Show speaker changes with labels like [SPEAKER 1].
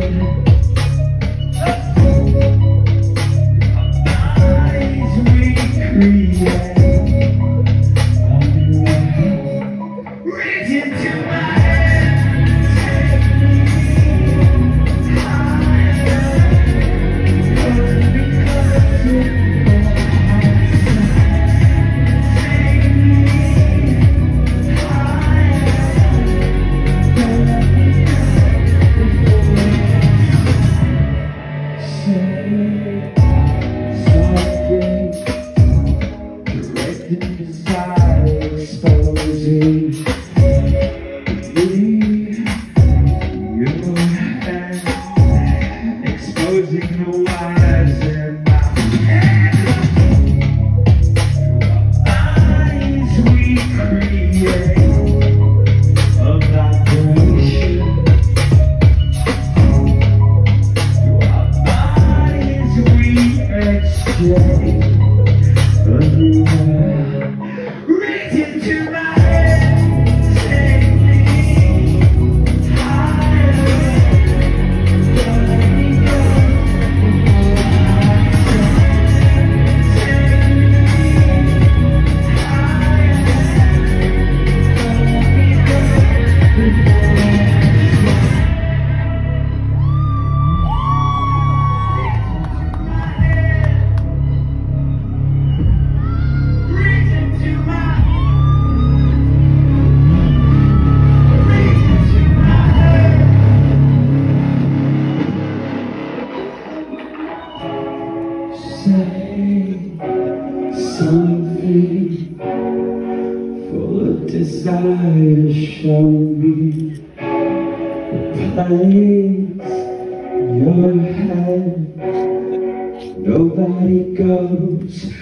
[SPEAKER 1] Música take something Yeah. say something full of desire show me the place your head nobody goes.